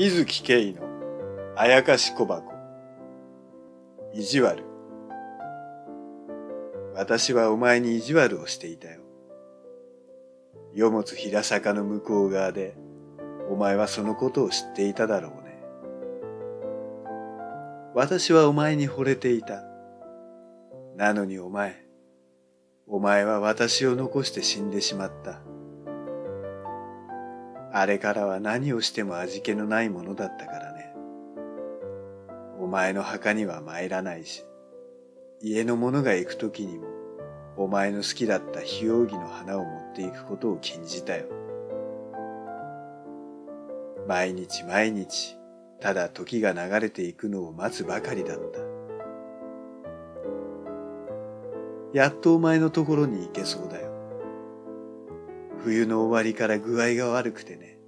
伊豆木慶のあやかし小箱。意地悪。私はお前に意地悪をしていたよ。世物平坂の向こう側で、お前はそのことを知っていただろうね。私はお前に惚れていた。なのにお前、お前は私を残して死んでしまった。あれからは何をしても味気のないものだったからね。お前の墓には参らないし、家の者が行くときにも、お前の好きだった非容疑の花を持っていくことを禁じたよ。毎日毎日、ただ時が流れていくのを待つばかりだった。やっとお前のところに行けそうだよ。冬の終わりから具合が悪くてね。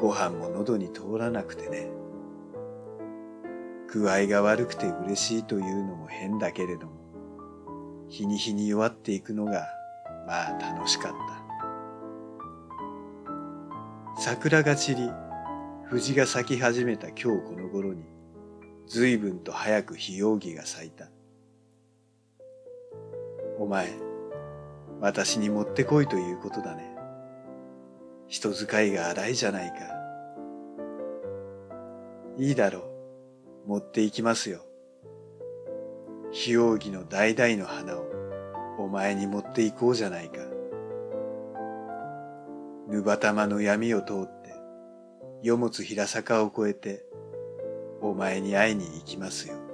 ご飯も喉に通らなくてね。具合が悪くて嬉しいというのも変だけれども、日に日に弱っていくのがまあ楽しかった。桜が散り、藤が咲き始めた今日この頃に、随分と早く非容疑が咲いた。お前、私に持ってこいということだね。人使いが荒いじゃないか。いいだろう。持って行きますよ。非容疑の代々の花をお前に持って行こうじゃないか。ぬばたまの闇を通って、よもつ平坂を越えて、お前に会いに行きますよ。